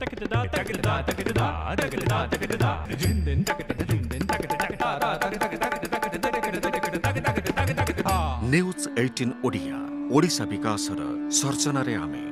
तकदा तकदा तकदा तकदा न्यूज़ 18 ओडिया ओडिशा विकासर सर्चनारे आमे